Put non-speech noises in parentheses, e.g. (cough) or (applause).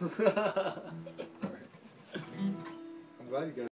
(laughs) I'm glad you guys.